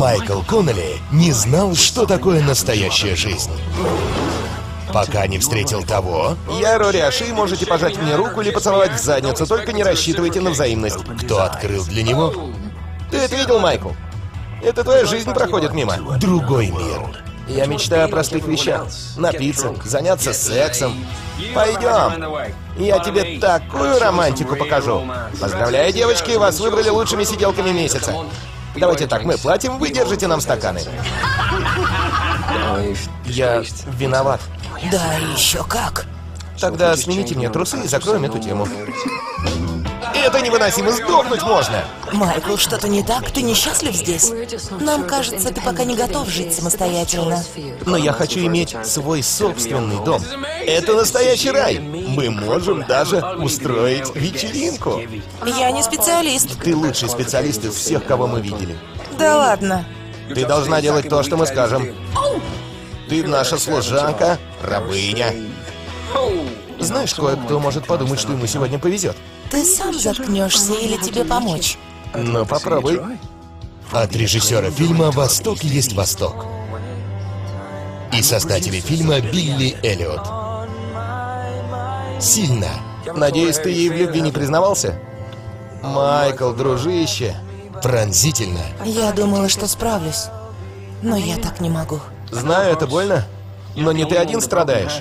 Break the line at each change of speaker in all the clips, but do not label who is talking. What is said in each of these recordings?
Майкл Коннелли не знал, что такое настоящая жизнь. Пока не встретил того,
Я Рори Аши, можете пожать мне руку или поцеловать в задницу, только не рассчитывайте на взаимность.
кто открыл для него
Ты это видел, Майкл? Это твоя жизнь проходит мимо.
другой мир.
Я мечтаю о простых вещах. Напиться, заняться сексом. Пойдем. Я тебе такую романтику покажу. Поздравляю, девочки, вас выбрали лучшими сиделками месяца. Давайте так, мы платим, вы держите нам стаканы. Я виноват.
Да, еще как.
Тогда смените мне трусы и закроем эту тему. Это невыносимо, сдохнуть можно.
Майкл, что-то не так? Ты несчастлив здесь? Нам кажется, ты пока не готов жить самостоятельно.
Но я хочу иметь свой собственный дом. Это настоящий рай. Мы можем даже устроить вечеринку.
Я не специалист.
Ты лучший специалист из всех, кого мы видели.
Да ладно.
Ты должна делать то, что мы скажем. Ты наша служанка, рабыня. Знаешь, кое-кто может подумать, что ему сегодня повезет.
Ты сам заткнешься или тебе помочь?
Но попробуй.
От режиссера фильма «Восток есть Восток» и создателей фильма Билли Эллиот. Сильно,
Надеюсь, ты ей в любви не признавался? Майкл, дружище.
пронзительно,
Я думала, что справлюсь. Но я так не могу.
Знаю, это больно. Но не ты один страдаешь.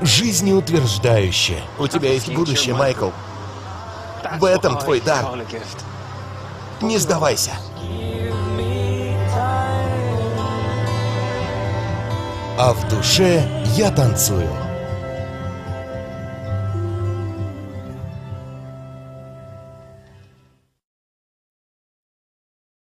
Жизнеутверждающе.
У тебя есть будущее, Майкл. В этом твой дар. Не сдавайся.
А в душе я танцую.